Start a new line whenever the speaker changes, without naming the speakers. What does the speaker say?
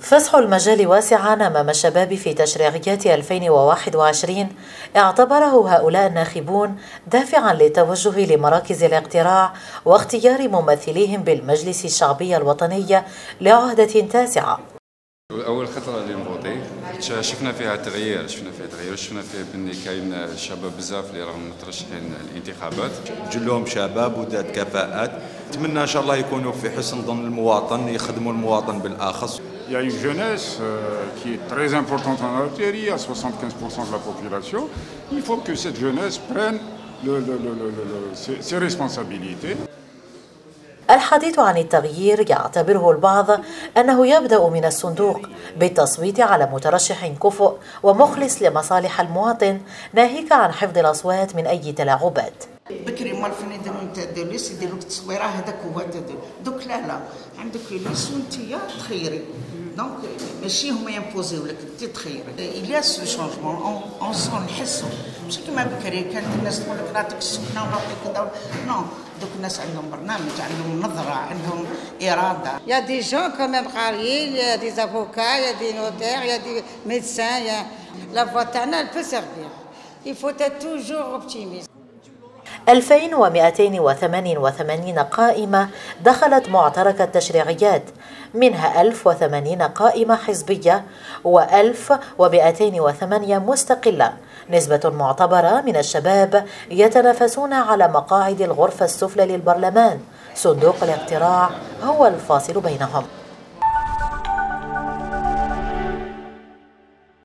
فسح المجال واسعا أمام الشباب في تشريعيات 2021 اعتبره هؤلاء الناخبون دافعا للتوجه لمراكز الاقتراع واختيار ممثليهم بالمجلس الشعبي الوطني لعهدة تاسعة.
أول خطرة اللي نفوتي شفنا فيها تغيير شفنا فيها تغيير شفنا فيها بني كاين شباب بزاف اللي راهم مترشحين الانتخابات.
جلهم شباب وذات كفاءات. نتمنى إن شاء الله يكونوا في حسن ظن المواطن يخدموا المواطن بالآخص.
Il y a une jeunesse euh, qui est très importante en Algérie, à 75% de la population. Il faut que cette jeunesse prenne le, le, le, ses, ses responsabilités.
الحديث عن التغيير يعتبره البعض انه يبدا من الصندوق بالتصويت على مترشح كفؤ ومخلص لمصالح المواطن ناهيك عن حفظ الاصوات من اي تلاعبات
بكري مال فين يديروا نتا ليس يديروا التصويره هذاك هو دوك لا لا عندك ليس وانت تخيري. دونك ماشي هما يمبوزيو لك انت تخيري. إلى سو شونجمون اون سون نحسو ماشي كيما بكري كانت الناس تقول لك نعطيك السكنه ونعطيك كذا نو دوك الناس عندهم برنامج عندهم نظره عندهم اراده
يا دي جون كوميم قاريين يا دي زافوكا يا دي نوتير يا دي ميدسان يا la voix تاعنا peut servir il faut être toujours optimiste.
2288 قائمة دخلت معترك التشريعيات منها 1080 قائمة حزبية و1208 مستقلة. نسبة معتبرة من الشباب يتنافسون على مقاعد الغرفة السفلى للبرلمان. صندوق الاقتراع هو الفاصل بينهم.